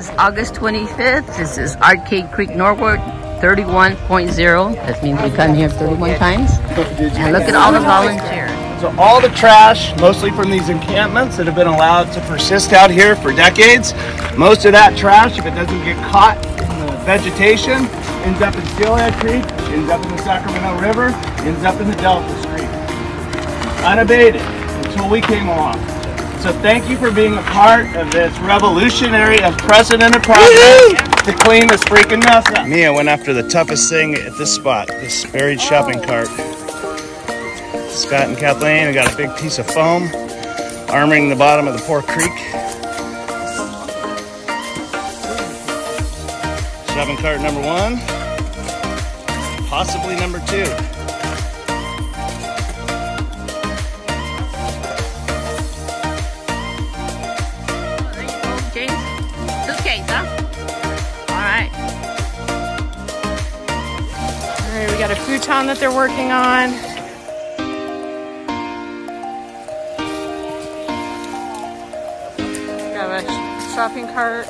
is August 25th. This is Arcade Creek Norwood 31.0. That means we've come here 31 times. And look at all the volunteers. So all the trash, mostly from these encampments that have been allowed to persist out here for decades, most of that trash, if it doesn't get caught in the vegetation, ends up in Steelhead Creek, ends up in the Sacramento River, ends up in the Delta Stream. Unabated until we came along. So thank you for being a part of this revolutionary, unprecedented project to clean this freaking mess up. Mia went after the toughest thing at this spot, this buried shopping cart. Scott and Kathleen have got a big piece of foam armoring the bottom of the poor creek. Shopping cart number one, possibly number two. Got a futon that they're working on. Got a shopping cart.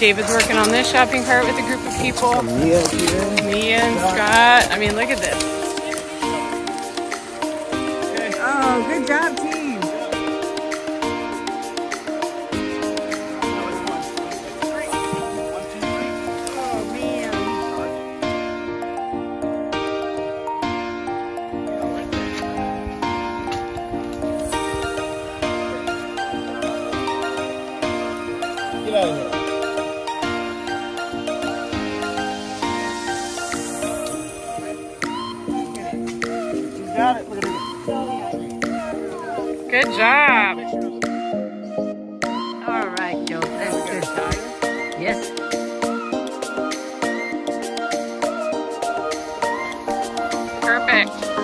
David's working on this shopping cart with a group of people. Mia here. Me and Scott. I mean, look at this. Oh, good job, team. Good job. All right, Joe. That's good. Yes. Perfect.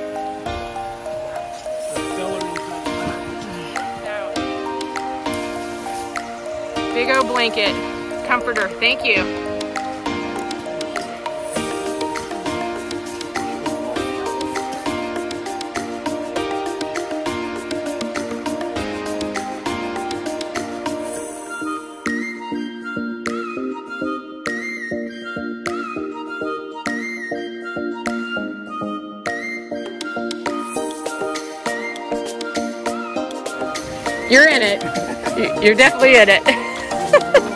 Big O blanket. Comforter. Thank you. You're in it. You- You're definitely in it. Ha ha ha!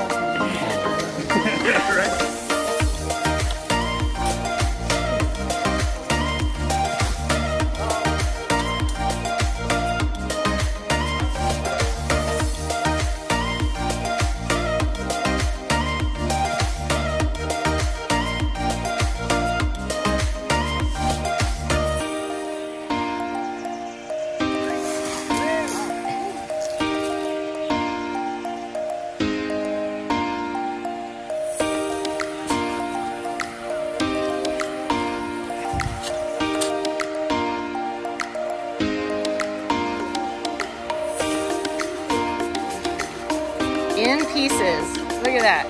In pieces. Look at that.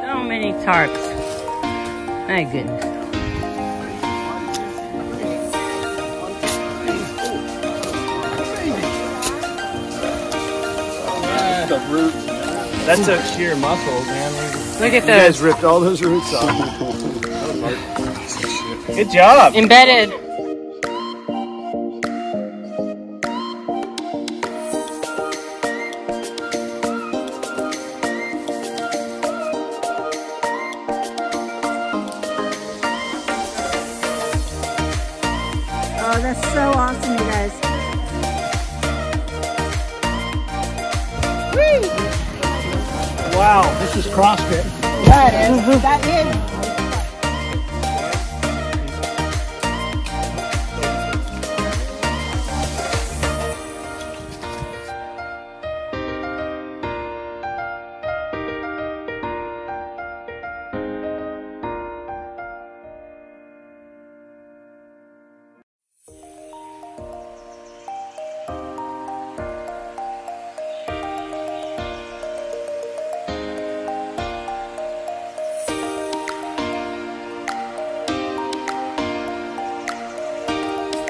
So many tarps. My goodness. The roots. That's a sheer muscle, man. Look at You guys ripped all those roots off. Good job. Embedded. Oh, that's so awesome, you guys. Wow, this is CrossFit. That is. That is.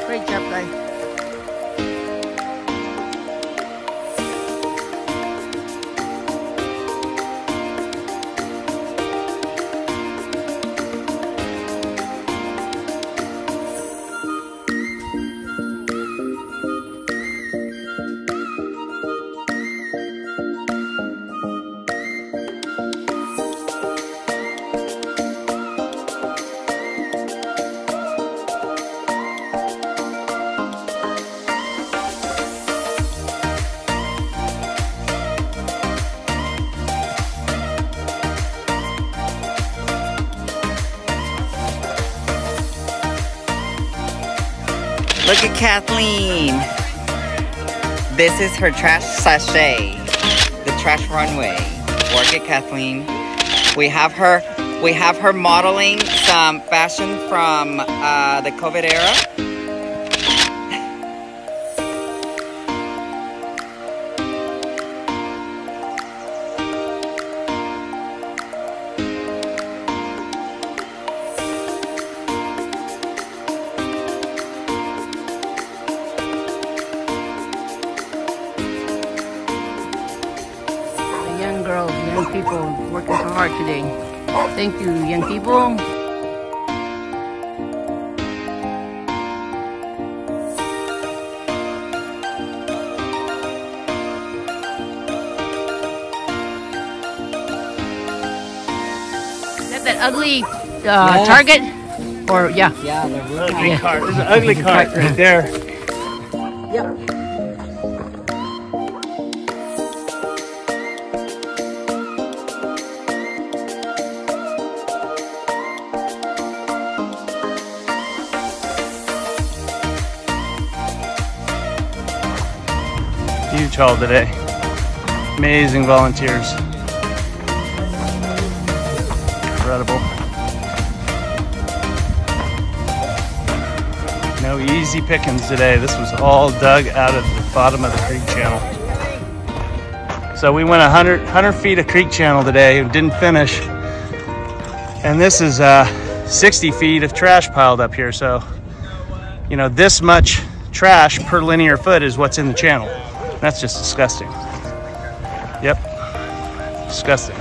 Great job, guys. Look at Kathleen. This is her trash sashay, the trash runway. Work it, Kathleen. We have her. We have her modeling some fashion from uh, the COVID era. So hard today. Thank you, young people. Is that that ugly uh, Target? Or, yeah. Yeah, they're Ugly Yeah. cart. There's an ugly cart right there. Huge haul today. Amazing volunteers. Incredible. No easy pickings today. This was all dug out of the bottom of the creek channel. So we went 100, 100 feet of creek channel today and didn't finish. And this is uh, 60 feet of trash piled up here. So, you know, this much trash per linear foot is what's in the channel. That's just disgusting. Yep, disgusting.